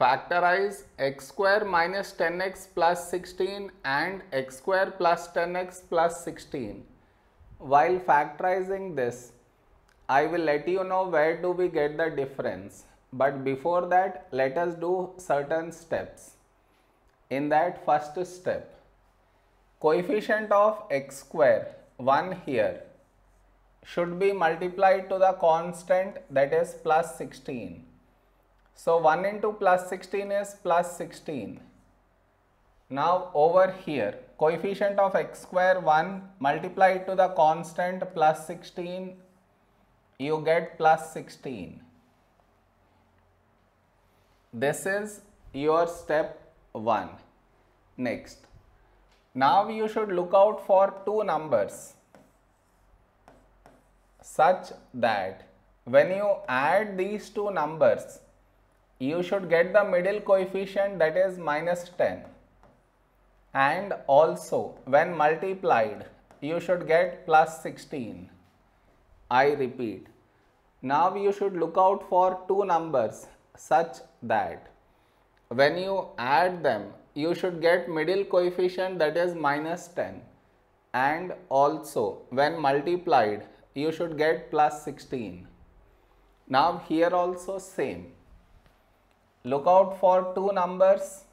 factorize x square minus 10x plus 16 and x square plus 10x plus 16. While factorizing this, I will let you know where do we get the difference. But before that, let us do certain steps. In that first step, coefficient of x square 1 here should be multiplied to the constant that is plus 16. So 1 into plus 16 is plus 16. Now over here coefficient of x square 1 multiplied to the constant plus 16 you get plus 16. This is your step 1. Next. Now you should look out for two numbers such that when you add these two numbers you should get the middle coefficient that is minus 10 and also when multiplied you should get plus 16. I repeat. Now you should look out for two numbers such that when you add them you should get middle coefficient that is minus 10 and also when multiplied you should get plus 16. Now here also same. Look out for two numbers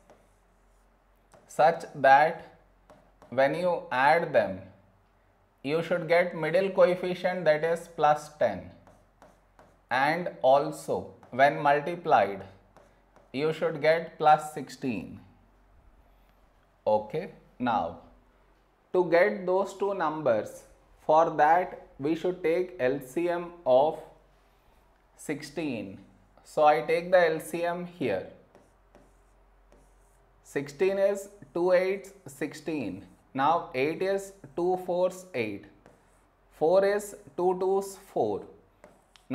such that when you add them you should get middle coefficient that is plus 10 and also when multiplied you should get plus 16 okay now to get those two numbers for that we should take LCM of 16 so I take the LCM here. 16 is 2 8 16 now 8 is 2 4 8 4 is 2 2 4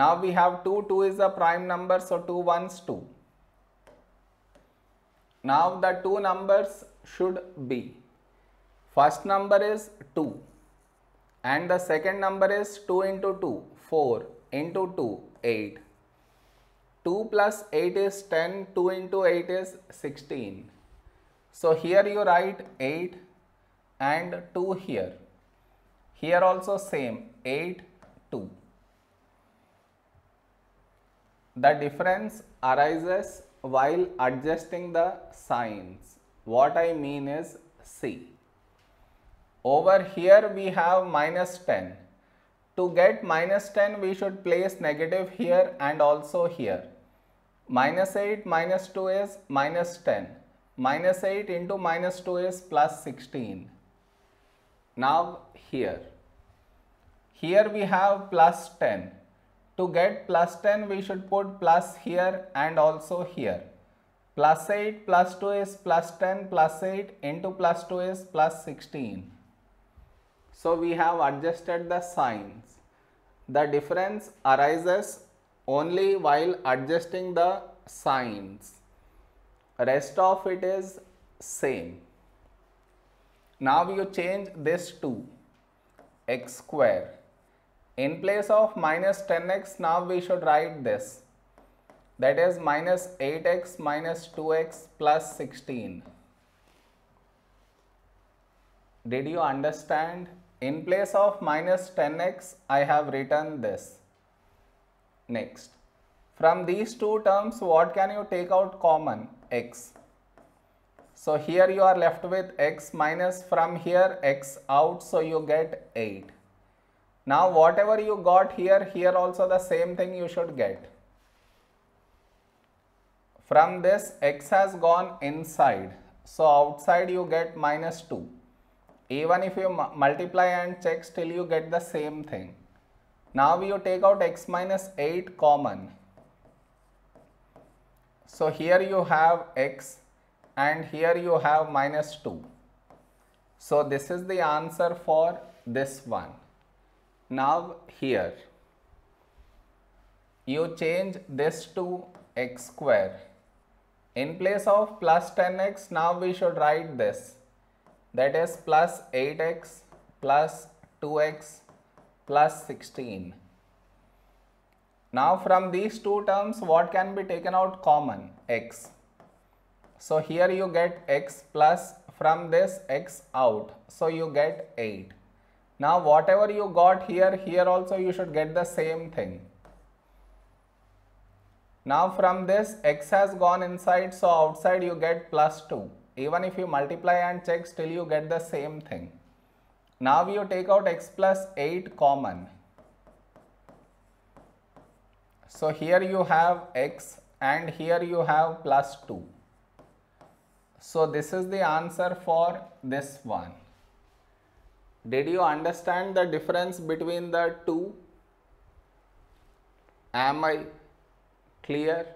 now we have 2 2 is a prime number so 2 1s 2 now the two numbers should be first number is 2 and the second number is 2 into 2 4 into 2 8 2 plus 8 is 10 2 into 8 is 16 so here you write 8 and 2 here here also same 8 2 the difference arises while adjusting the signs what I mean is C. over here we have minus 10. To get minus 10 we should place negative here and also here. Minus 8 minus 2 is minus 10. Minus 8 into minus 2 is plus 16. Now here. Here we have plus 10. To get plus 10 we should put plus here and also here. Plus 8 plus 2 is plus 10 plus 8 into plus 2 is plus 16. So we have adjusted the signs. The difference arises only while adjusting the signs. Rest of it is same. Now you change this to x square. In place of minus 10x now we should write this that is minus 8x minus 2x plus 16. Did you understand? In place of minus 10x, I have written this. Next, from these two terms, what can you take out common? x. So here you are left with x minus from here x out, so you get 8. Now whatever you got here, here also the same thing you should get. From this x has gone inside, so outside you get minus 2 even if you multiply and check still you get the same thing. Now you take out x minus 8 common. So here you have x and here you have minus 2. So this is the answer for this one. Now here you change this to x square. In place of plus 10x now we should write this that is plus 8x plus 2x plus 16. Now from these two terms what can be taken out common? x. So here you get x plus from this x out. So you get 8. Now whatever you got here, here also you should get the same thing. Now from this x has gone inside so outside you get plus 2. Even if you multiply and check still you get the same thing. Now you take out x plus 8 common. So here you have x and here you have plus 2. So this is the answer for this one. Did you understand the difference between the two? Am I clear?